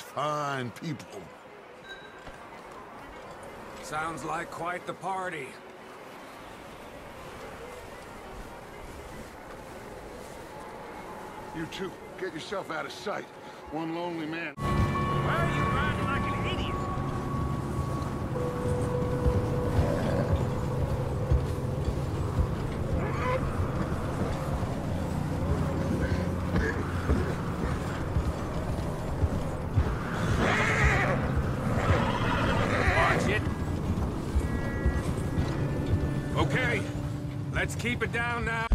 Fine people. Sounds like quite the party. You two, get yourself out of sight. One lonely man. Okay, let's keep it down now.